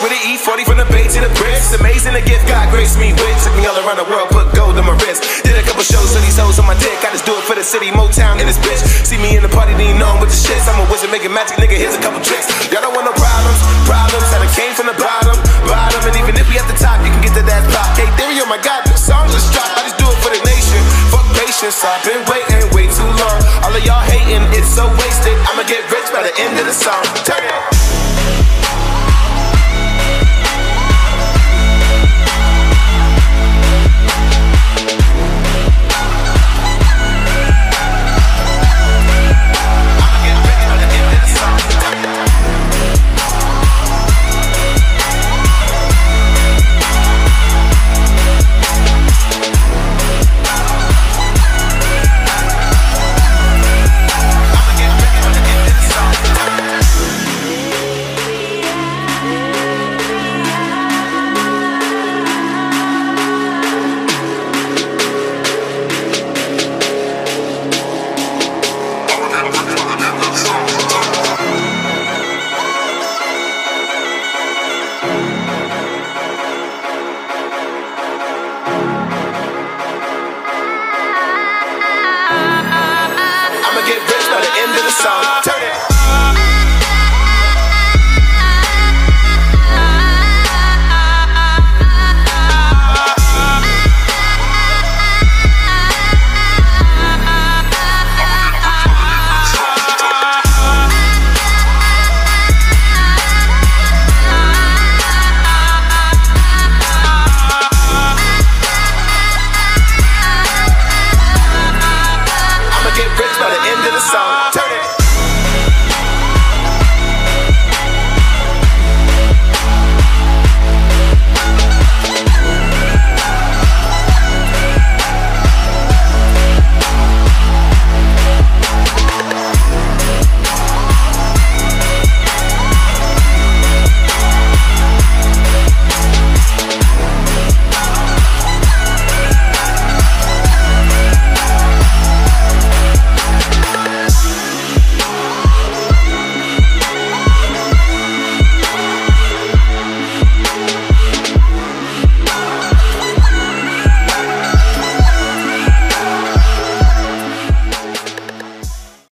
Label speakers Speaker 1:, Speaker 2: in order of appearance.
Speaker 1: With the E40 from the Bay to the bricks. Amazing the gift God graced me with. Took me all around the world, put gold on my wrist. Did a couple shows so these hoes on my dick. I just do it for the city, Motown in this bitch. See me in the party, lean on with the shits. I'm a wizard making magic, nigga. Here's a couple tricks. Y'all don't want no problems, problems. I came from the bottom, bottom. And even if we at the top, you can get to that top. Hey, theory, oh my god, the songs just drop. I just do it for the nation. Fuck patience, I've been waiting way too long. All of y'all hating, it's so wasted. I'ma get rich by the end of the song.